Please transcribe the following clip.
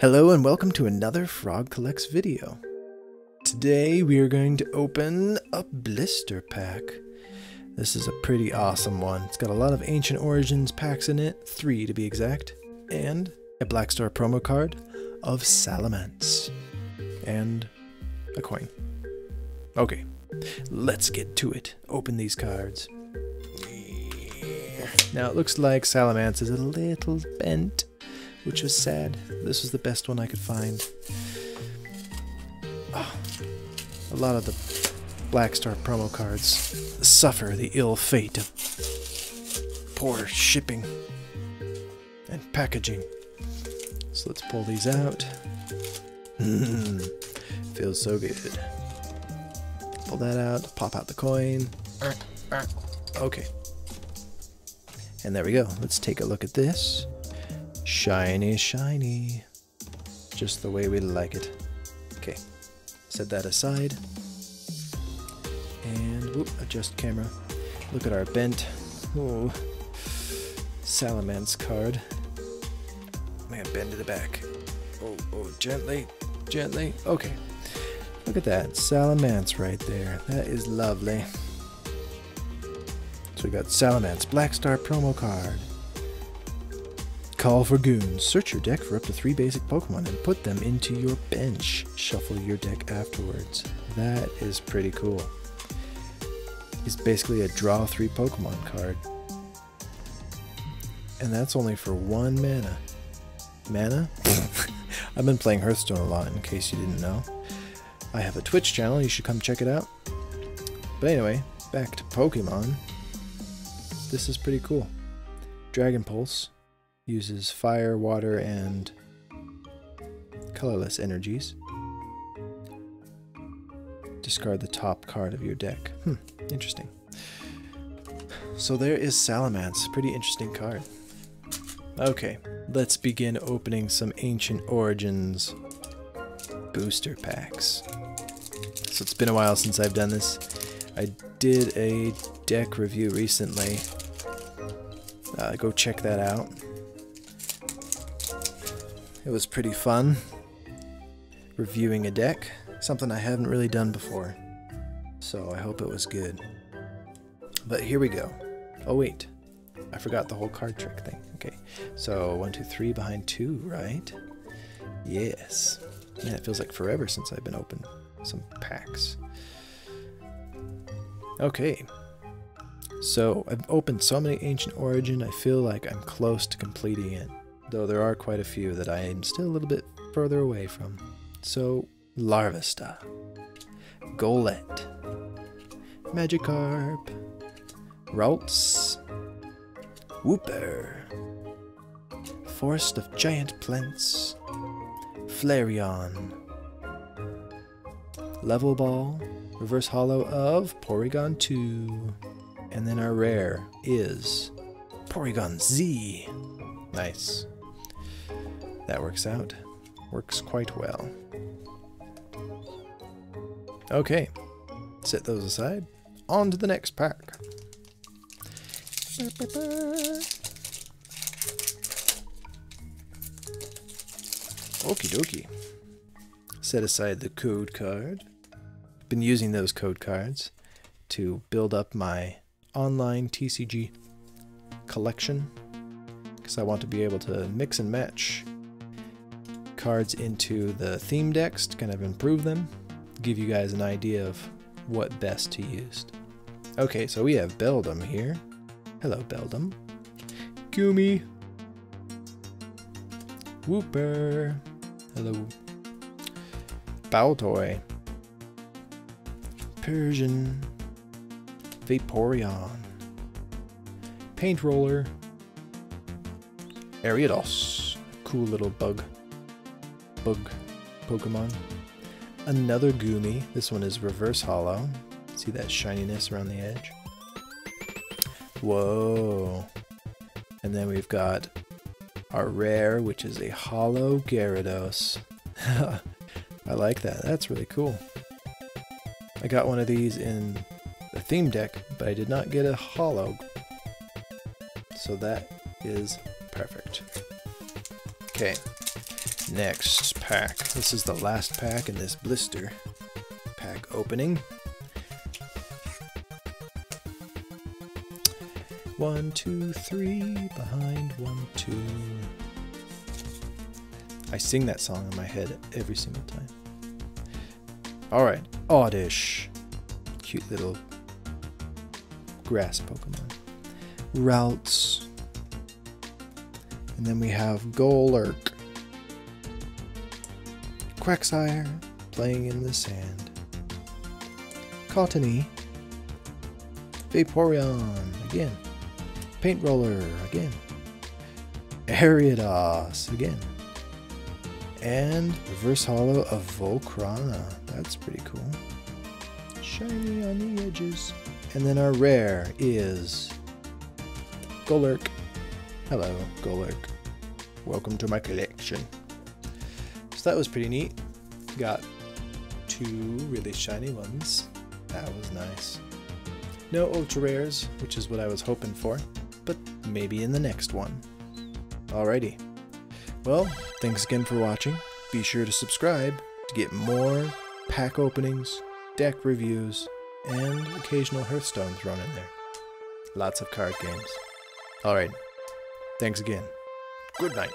Hello and welcome to another Frog Collects video. Today we are going to open a blister pack. This is a pretty awesome one. It's got a lot of Ancient Origins packs in it, three to be exact, and a Black Star promo card of Salamence, and a coin. Okay, let's get to it. Open these cards. Now it looks like Salamence is a little bent which was sad. This was the best one I could find. Oh, a lot of the Black Star promo cards suffer the ill fate of poor shipping and packaging. So let's pull these out. Hmm, feels so good. Pull that out, pop out the coin. Okay. And there we go. Let's take a look at this. Shiny, shiny. Just the way we like it. Okay, set that aside. And whoop, adjust camera. Look at our bent. Oh, Salamence card. Man, bend to the back. Oh, oh, gently, gently. Okay. Look at that. Salamence right there. That is lovely. So we got Salamence Black Star promo card. Call for goons. Search your deck for up to three basic Pokemon and put them into your bench. Shuffle your deck afterwards. That is pretty cool. It's basically a draw three Pokemon card. And that's only for one mana. Mana? I've been playing Hearthstone a lot in case you didn't know. I have a Twitch channel, you should come check it out. But anyway, back to Pokemon. This is pretty cool. Dragon Pulse uses fire, water, and colorless energies. Discard the top card of your deck. Hmm, interesting. So there is Salamence, pretty interesting card. Okay, let's begin opening some Ancient Origins booster packs. So it's been a while since I've done this. I did a deck review recently. Uh, go check that out. It was pretty fun reviewing a deck, something I haven't really done before. So I hope it was good. But here we go. Oh wait, I forgot the whole card trick thing. Okay, so one, two, three behind two, right? Yes. Man, it feels like forever since I've been open some packs. Okay. So I've opened so many Ancient Origin, I feel like I'm close to completing it though there are quite a few that I am still a little bit further away from. So, Larvesta, Golett, Magikarp, Ralts, Wooper, Forest of Giant Plants, Flareon, Level Ball, Reverse Holo of Porygon 2, and then our rare is Porygon Z. Nice. That works out. Works quite well. Okay, set those aside. On to the next pack. Okie dokie. Set aside the code card. Been using those code cards to build up my online TCG collection because I want to be able to mix and match cards into the theme decks to kind of improve them, give you guys an idea of what best to use. Okay, so we have Beldum here. Hello, Beldum. Goomy. Wooper. Hello. Baltoy. Persian. Vaporeon. Paint Roller. Ariados. Cool little bug bug Pokemon. Another Goomy. This one is Reverse Holo. See that shininess around the edge? Whoa. And then we've got our rare, which is a Holo Gyarados. I like that. That's really cool. I got one of these in the theme deck, but I did not get a Holo. So that is perfect. Okay, Next pack. This is the last pack in this blister. Pack opening. One, two, three, behind one, two. I sing that song in my head every single time. Alright, Oddish. Cute little grass Pokemon. Ralts. And then we have Golurk. Quagsire playing in the sand. Cottonee. Vaporeon again. Paint Roller again. Ariados again. And Reverse Holo of Volcarona. That's pretty cool. Shiny on the edges. And then our rare is Golurk. Hello, Golurk. Welcome to my collection. So that was pretty neat. Got two really shiny ones. That was nice. No ultra rares, which is what I was hoping for, but maybe in the next one. Alrighty. Well, thanks again for watching. Be sure to subscribe to get more pack openings, deck reviews, and occasional Hearthstone thrown in there. Lots of card games. Alright. Thanks again. Good night.